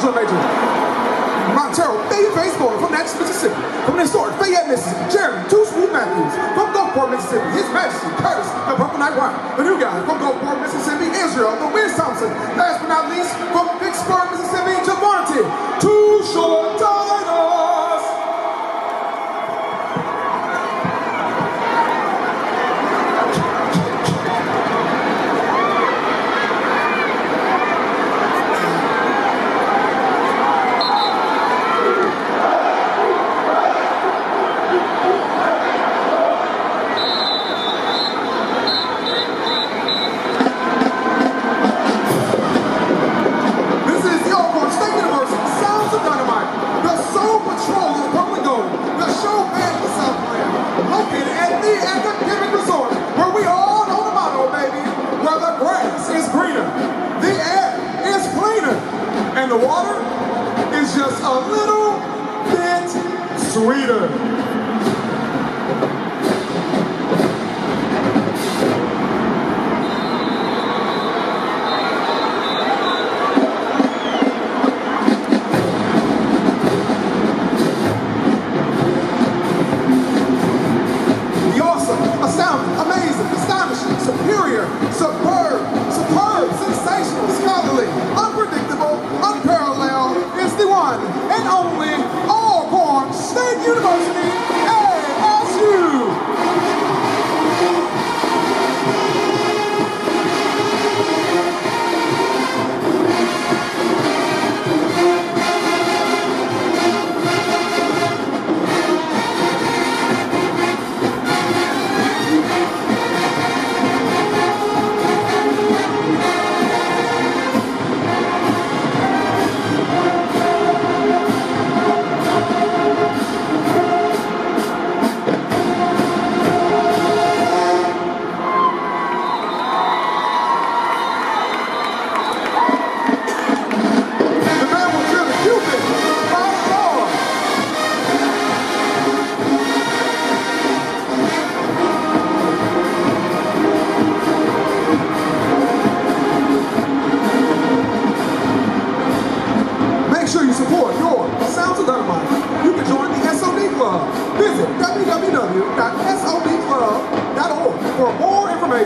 Drum Major boy from Natchez, Mississippi. From the historic Fayette, Mississippi, Jeremy Two Swoop Matthews. From Gulfport, Mississippi, His Majesty Curtis, the Purple Night Wine. The new guy from Gulfport, Mississippi, Israel, the Wiz Thompson. Last but not least, from Vicksburg, Mississippi, Javante. Two short the water is just a little bit sweeter. University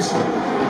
Christ.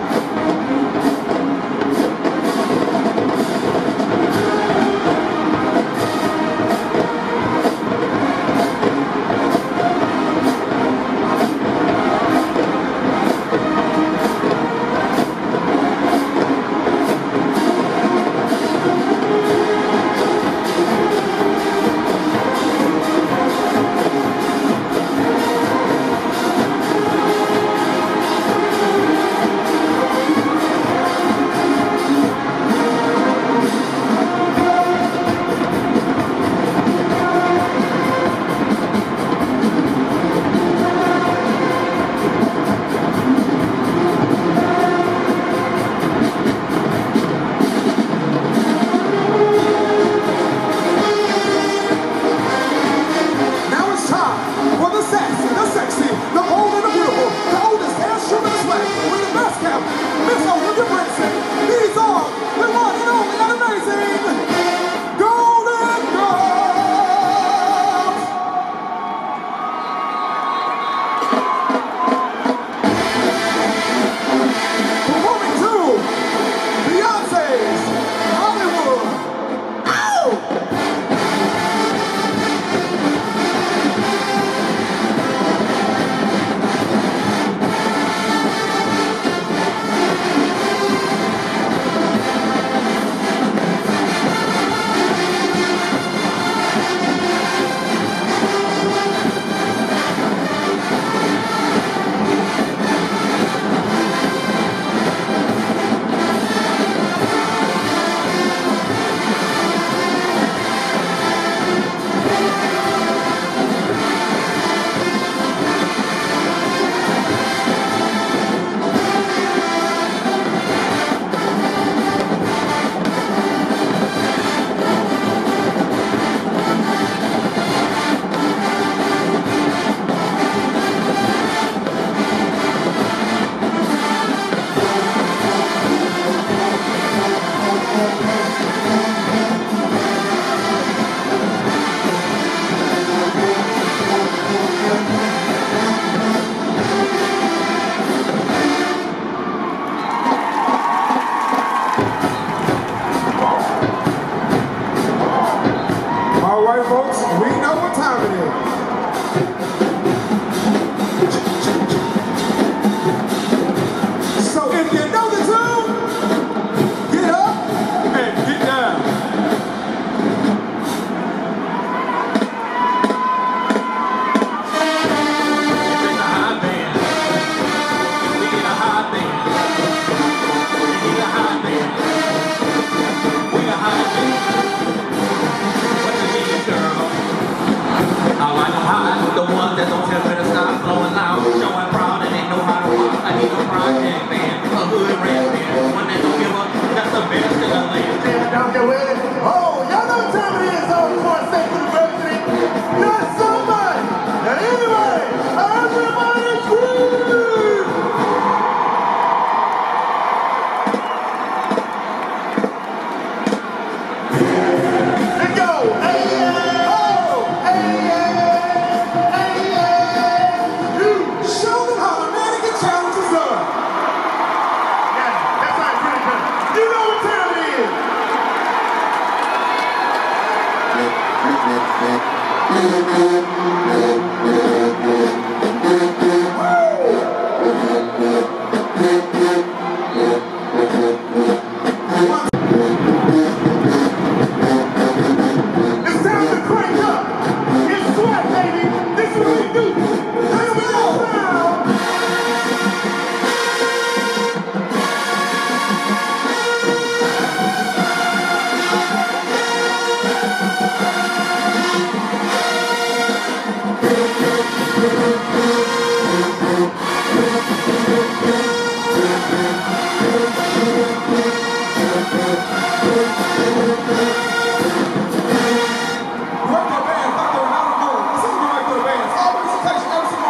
folks, we know what time it is.